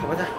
好ข